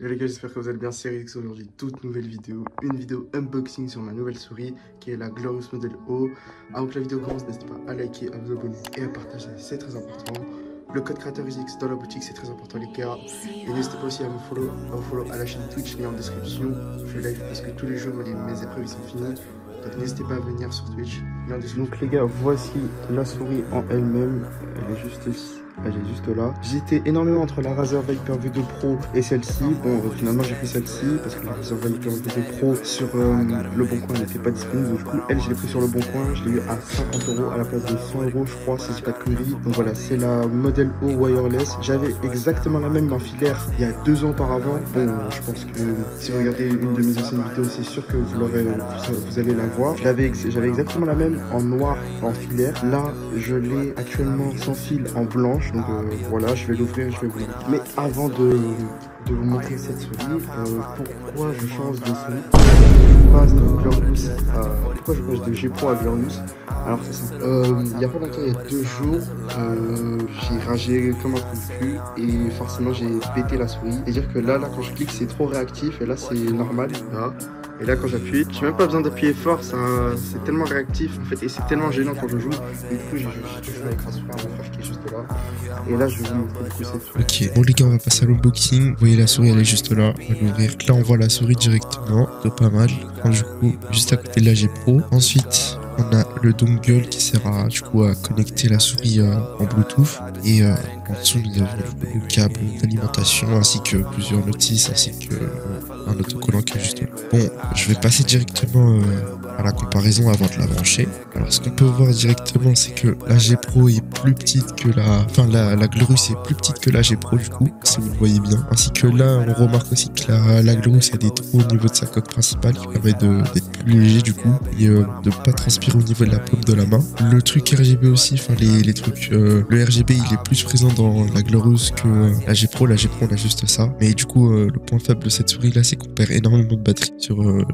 Les gars, j'espère que vous allez bien, c'est Rix aujourd'hui, toute nouvelle vidéo, une vidéo unboxing sur ma nouvelle souris qui est la Glorious Model O. Avant que la vidéo commence, n'hésitez pas à liker, à vous abonner et à partager, c'est très important. Le code créateur X dans la boutique, c'est très important les gars. Et n'hésitez pas aussi à me follow, à me follow à la chaîne Twitch, lien en description. Je live parce que tous les jours, mes, épreuves sont finis. Donc n'hésitez pas à venir sur Twitch. lien en description. Donc les gars, voici la souris en elle-même. Elle est juste ici. Elle est juste là. J'hésitais énormément entre la Razer Viper V2 Pro et celle-ci. Bon, euh, finalement, j'ai pris celle-ci parce que la Razer Viper V2 Pro sur euh, le bon coin n'était pas disponible. Du coup, elle, je l'ai pris sur le bon coin. Je l'ai eu à 50 euros à la place de 100 euros, je crois, si je pas de conneries. Donc voilà, c'est la Model O Wireless. J'avais exactement la même en filaire il y a deux ans auparavant. Bon, je pense que si vous regardez une de mes anciennes vidéos, c'est sûr que vous l'aurez, vous allez la voir. J'avais exactement la même en noir en filaire. Là, je l'ai actuellement sans fil en blanche. Donc euh, voilà, je vais l'ouvrir, je vais vous Mais avant de, de, vous montrer cette souris, euh, pourquoi je change de souris je passe de Glorious à... Pourquoi je passe de G Pro à Glorious Alors c'est ça. Euh, il n'y a pas longtemps, il y a deux jours, j'ai ragé comme un coup de cul et forcément j'ai pété la souris. C'est-à-dire que là, là quand je clique, c'est trop réactif et là c'est normal. Et là, quand j'appuie, j'ai même pas besoin d'appuyer fort, c'est tellement réactif en fait, et c'est tellement gênant quand je joue. Et du coup, j'ai joué avec un super frère qui est juste là. Et là, je souris. Ok, bon les gars, on va passer à l'unboxing. Vous voyez, la souris, elle est juste là. On va l'ouvrir. Là, on voit la souris directement, de pas mal. du coup, juste à côté de la G Pro. Ensuite, on a le dongle qui sert à, du coup, à connecter la souris euh, en Bluetooth. Et euh, en dessous, nous avons le câble d'alimentation ainsi que plusieurs notices ainsi que euh, un autocollant qui est juste là. Bon, je vais passer directement à la comparaison avant de la brancher. Alors ce qu'on peut voir directement c'est que la G Pro est plus petite que la... Enfin la, la Glorus est plus petite que la G Pro du coup, si vous le voyez bien. Ainsi que là on remarque aussi que la, la Glorus a des trous au niveau de sa coque principale qui permet d'être léger du coup et euh, de pas transpirer au niveau de la paume de la main. Le truc RGB aussi, enfin les, trucs... Euh, le RGB il est plus présent dans la Glorious que la G Pro. La G Pro on a juste ça. Mais du coup euh, le point faible de cette souris là c'est qu'on perd énormément de batterie sur le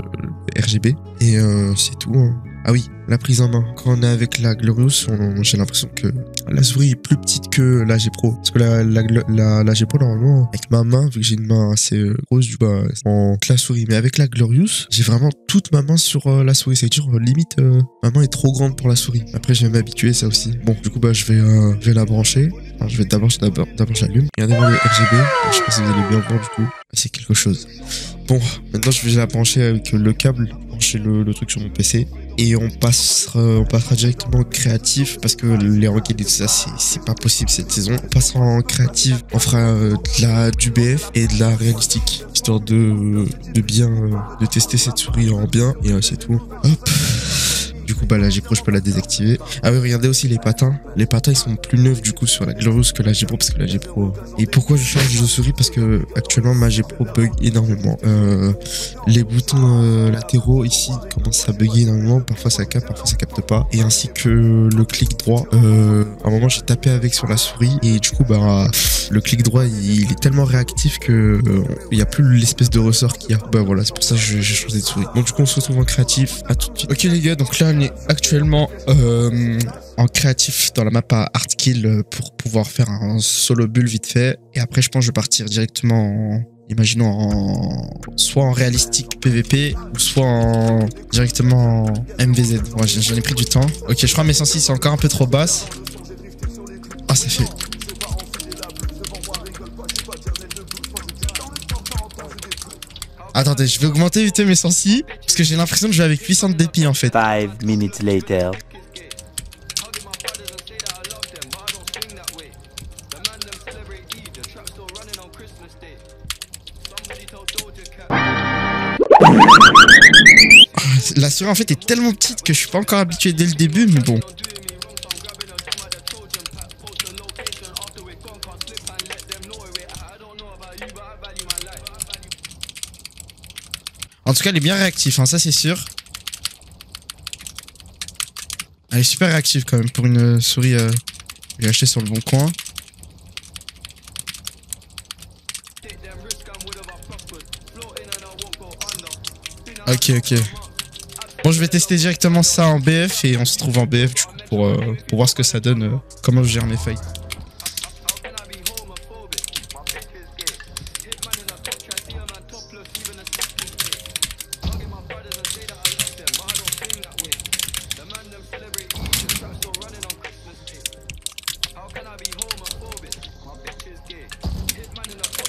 RGB. Et c'est tout. Hein. Ah oui, la prise en main. Quand on est avec la Glorious, j'ai l'impression que la souris est plus petite que la G Pro. Parce que la, la, la, G Pro, normalement, avec ma main, vu que j'ai une main assez euh, grosse, du coup, en la souris. Mais avec la Glorious, j'ai vraiment toute ma main sur euh, la souris. C'est-à-dire, euh, limite, ma main est trop grande pour la souris. Après, je vais m'habituer, ça aussi. Bon, du coup, bah, je vais, je vais la brancher. je vais d'abord, d'abord, d'abord, j'allume. Regardez-moi le RGB. Je sais pas si vous allez bien voir, du coup. C'est quelque chose. Bon, maintenant, je vais la brancher avec le câble le, truc sur mon PC et on passera, on passera directement créatif parce que les requêtes et tout ça c'est pas possible cette saison. On passera en créatif, on fera euh, de la du BF et de la réalistique histoire de, de bien euh, de tester cette souris en bien et euh, c'est tout. Hop. Bah la G Pro, je peux la désactiver. Ah oui, regardez aussi les patins. Les patins, ils sont plus neufs du coup sur la Glorious que la G Pro parce que la G Pro. Et pourquoi je change de souris? Parce que actuellement ma G Pro bug énormément. Euh, les boutons euh, latéraux ici commencent à bugger énormément. Parfois ça capte, parfois ça capte pas. Et ainsi que le clic droit. Euh, un moment, j'ai tapé avec sur la souris et du coup, bah le clic droit, il, est tellement réactif que euh, il y a plus l'espèce de ressort qu'il y a. Bah voilà, c'est pour ça que j'ai changé de souris. Donc du coup, on se retrouve en créatif. À tout de suite. Ok les gars, donc là on est actuellement euh, en créatif dans la map à Artkill euh, pour pouvoir faire un solo bull vite fait. Et après, je pense que je vais partir directement en, imaginons en, soit en réalistique PVP ou soit en, directement en MVZ. J'en ai pris du temps. Ok, je crois mes sensi sont encore un peu trop basses. Ah, c'est fait. Attendez, je vais augmenter vite mes sensi parce que j'ai l'impression que je vais avec 800 de dépit en fait. 5 minutes later. La souris en fait est tellement petite que je suis pas encore habitué dès le début, mais bon. En tout cas, elle est bien réactive, hein, ça c'est sûr. Elle est super réactive quand même pour une souris euh, j'ai achetée sur le bon coin. Ok, ok. Bon, je vais tester directement ça en BF et on se trouve en BF du coup pour, euh, pour voir ce que ça donne, euh, comment je gère mes failles. be homophobic. My bitch is gay. In